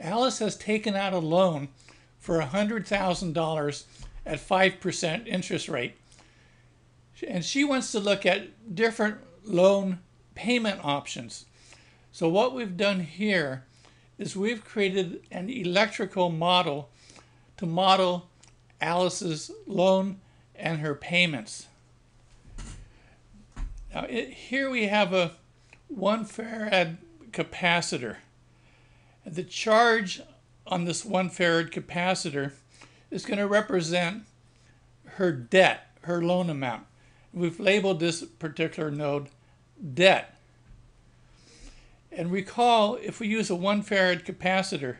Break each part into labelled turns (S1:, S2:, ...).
S1: Alice has taken out a loan for $100,000 at 5% interest rate. And she wants to look at different loan payment options. So what we've done here is we've created an electrical model to model Alice's loan and her payments. Now it, here we have a one farad capacitor. The charge on this one farad capacitor is going to represent her debt, her loan amount. We've labeled this particular node debt. And recall, if we use a one farad capacitor,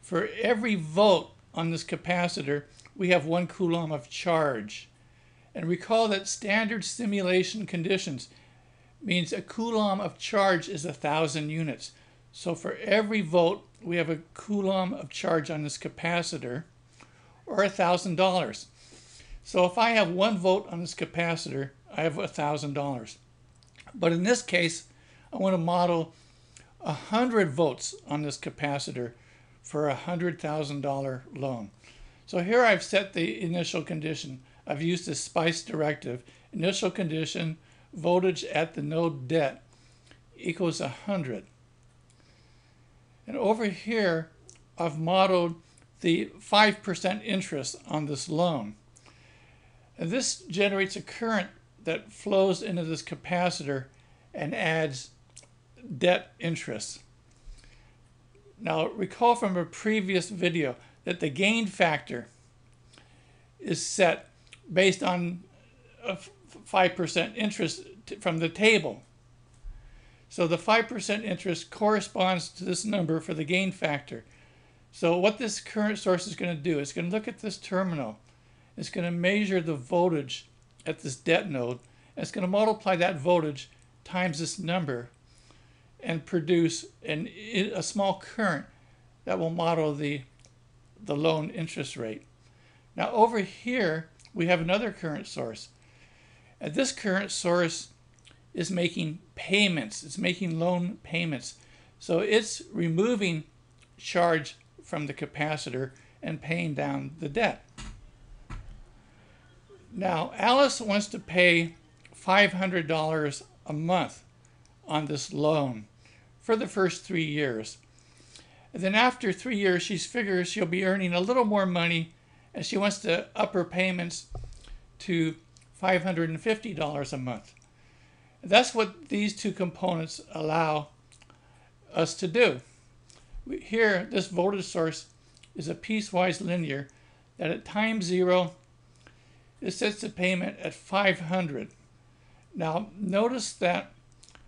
S1: for every volt on this capacitor, we have one coulomb of charge. And recall that standard simulation conditions means a coulomb of charge is a thousand units. So for every volt, we have a coulomb of charge on this capacitor, or a thousand dollars. So if I have one volt on this capacitor, I have a thousand dollars. But in this case, I want to model a hundred volts on this capacitor for a hundred thousand dollar loan. So here I've set the initial condition. I've used the SPICE directive. Initial condition, voltage at the node debt equals 100. And over here, I've modeled the 5% interest on this loan. And this generates a current that flows into this capacitor and adds debt interest. Now recall from a previous video that the gain factor is set based on a 5% interest from the table. So the 5% interest corresponds to this number for the gain factor. So what this current source is going to do is going to look at this terminal. It's going to measure the voltage at this debt node. And it's going to multiply that voltage times this number and produce an, a small current that will model the, the loan interest rate. Now over here, we have another current source. And this current source is making payments. It's making loan payments. So it's removing charge from the capacitor and paying down the debt. Now, Alice wants to pay $500 a month on this loan for the first three years. And then after three years, she figures she'll be earning a little more money and she wants to up her payments to $550 a month. That's what these two components allow us to do. Here, this voltage source is a piecewise linear that at time zero, it sets the payment at 500. Now, notice that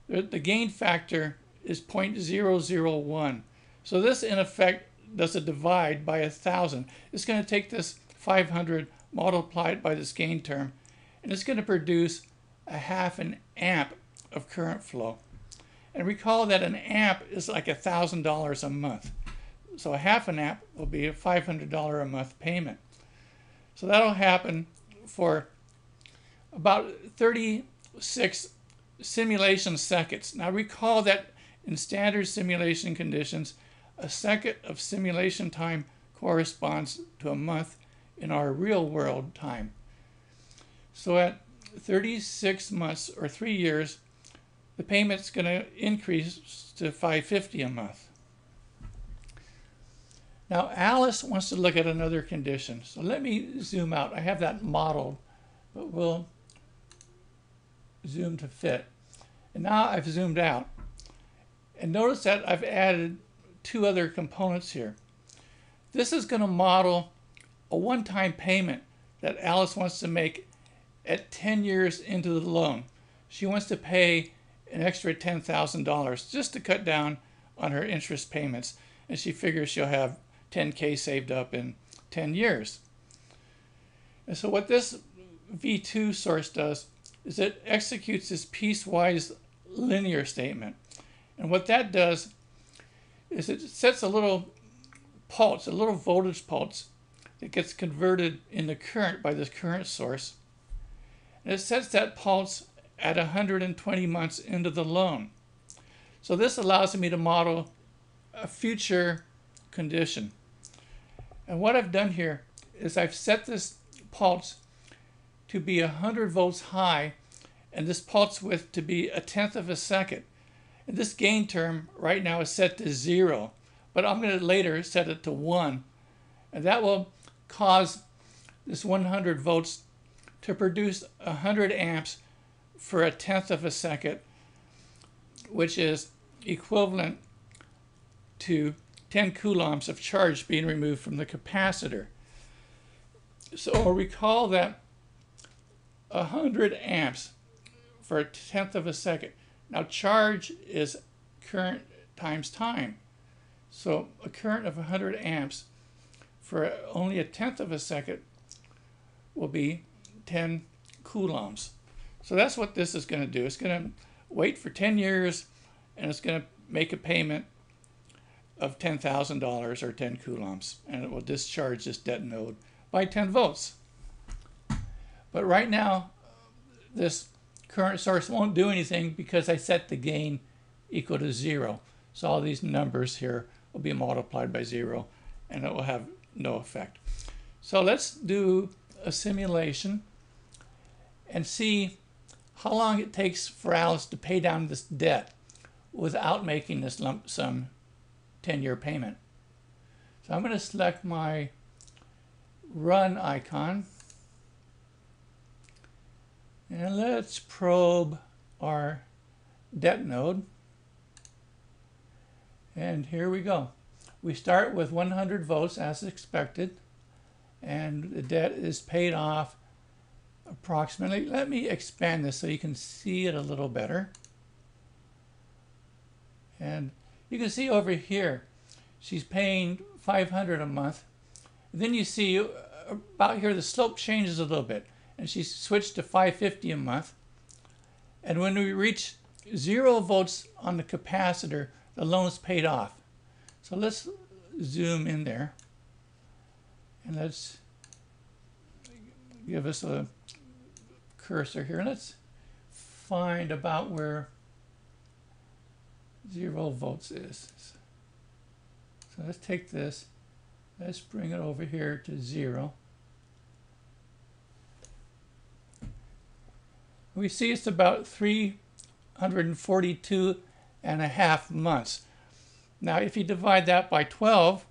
S1: the gain factor is 0.001. So this, in effect, does a divide by a 1,000. It's going to take this 500 multiplied by this gain term, and it's going to produce a half an amp of current flow. And recall that an amp is like a $1,000 a month. So a half an amp will be a $500 a month payment. So that'll happen for about 36 simulation seconds. Now recall that in standard simulation conditions, a second of simulation time corresponds to a month in our real world time. So at 36 months or three years, the payment's going to increase to 550 a month. Now Alice wants to look at another condition. So let me zoom out. I have that modeled, but we'll zoom to fit. And now I've zoomed out. And notice that I've added two other components here. This is going to model a one-time payment that Alice wants to make at 10 years into the loan. She wants to pay an extra $10,000 just to cut down on her interest payments. And she figures she'll have 10K saved up in 10 years. And so what this V2 source does is it executes this piecewise linear statement. And what that does is it sets a little pulse, a little voltage pulse that gets converted into current by this current source. And it sets that pulse at 120 months into the loan. So this allows me to model a future condition. And what I've done here is I've set this pulse to be 100 volts high and this pulse width to be a tenth of a second. And this gain term right now is set to zero, but I'm going to later set it to one. And that will cause this 100 volts to produce 100 amps for a tenth of a second, which is equivalent to 10 coulombs of charge being removed from the capacitor. So recall that 100 amps for a tenth of a second. Now charge is current times time. So a current of 100 amps for only a tenth of a second will be 10 coulombs. So that's what this is going to do. It's going to wait for 10 years and it's going to make a payment of $10,000 or 10 coulombs and it will discharge this debt node by 10 volts. But right now, this current source won't do anything because I set the gain equal to zero. So all these numbers here will be multiplied by zero and it will have no effect. So let's do a simulation and see how long it takes for Alice to pay down this debt without making this lump sum 10-year payment. So I'm going to select my run icon and let's probe our debt node. And here we go. We start with 100 volts as expected and the debt is paid off approximately. Let me expand this so you can see it a little better. And you can see over here, she's paying 500 a month. Then you see uh, about here, the slope changes a little bit and she switched to 550 a month. And when we reach zero volts on the capacitor, the loan's paid off. So let's zoom in there and let's give us a cursor here. And let's find about where zero volts is. So let's take this, let's bring it over here to zero. We see it's about 342 and a half months. Now, if you divide that by 12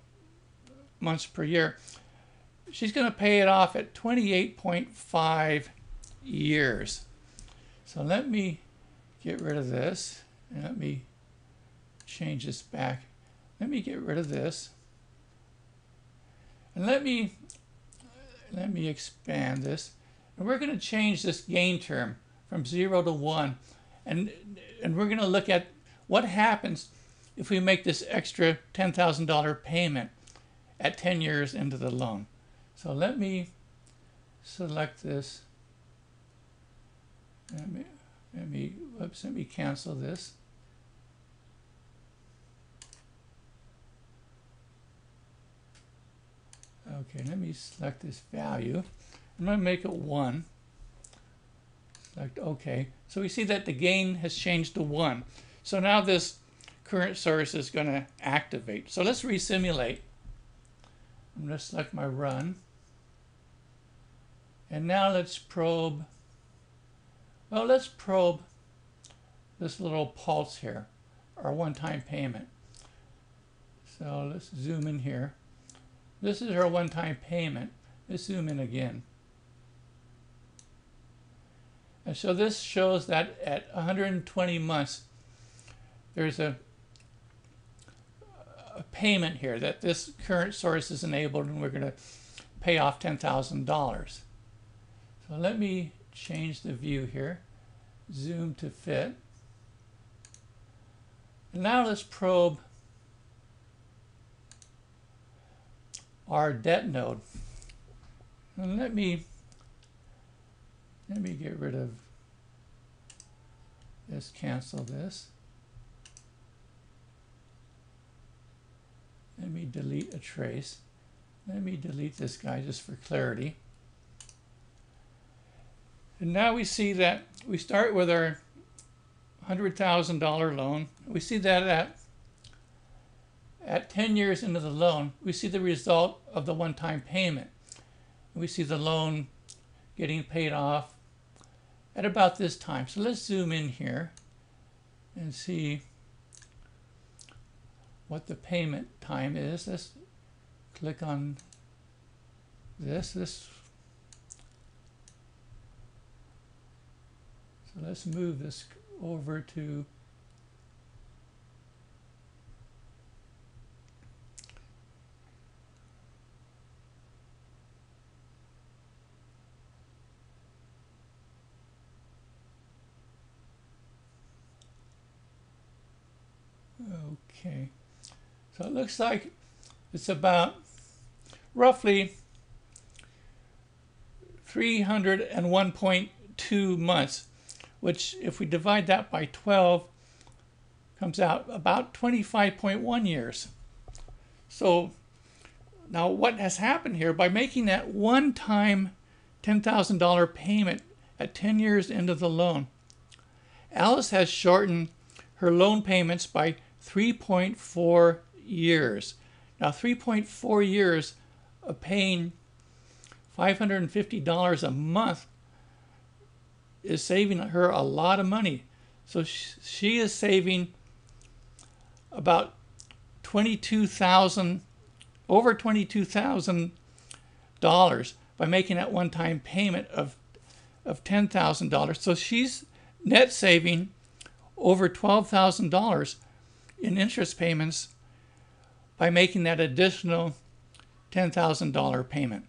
S1: months per year, she's going to pay it off at 28.5 years. So let me get rid of this and let me change this back. Let me get rid of this. And let me let me expand this. And we're going to change this gain term from 0 to 1. And, and we're going to look at what happens if we make this extra $10,000 payment at 10 years into the loan. So let me select this let me, let me, whoops, let me cancel this. Okay, let me select this value. I'm going to make it 1. Select OK. So we see that the gain has changed to 1. So now this current source is going to activate. So let's resimulate. I'm going to select my run. And now let's probe well, let's probe this little pulse here, our one-time payment. So let's zoom in here. This is our one-time payment. Let's zoom in again. And so this shows that at 120 months, there's a, a payment here that this current source is enabled and we're going to pay off $10,000. So let me change the view here, zoom to fit. And now let's probe our debt node. And let me let me get rid of this, cancel this. Let me delete a trace. Let me delete this guy just for clarity. And now we see that we start with our $100,000 loan. We see that at at 10 years into the loan, we see the result of the one-time payment. We see the loan getting paid off at about this time. So let's zoom in here and see what the payment time is. Let's click on this. This. So let's move this over to Okay, so it looks like it's about roughly 301.2 months, which if we divide that by 12, comes out about 25.1 years. So now what has happened here, by making that one-time $10,000 payment at 10 years into the loan, Alice has shortened her loan payments by 3.4 years. Now, 3.4 years of paying $550 a month is saving her a lot of money. So she is saving about 22,000 over $22,000 by making that one-time payment of of $10,000. So she's net saving over $12,000 in interest payments by making that additional $10,000 payment.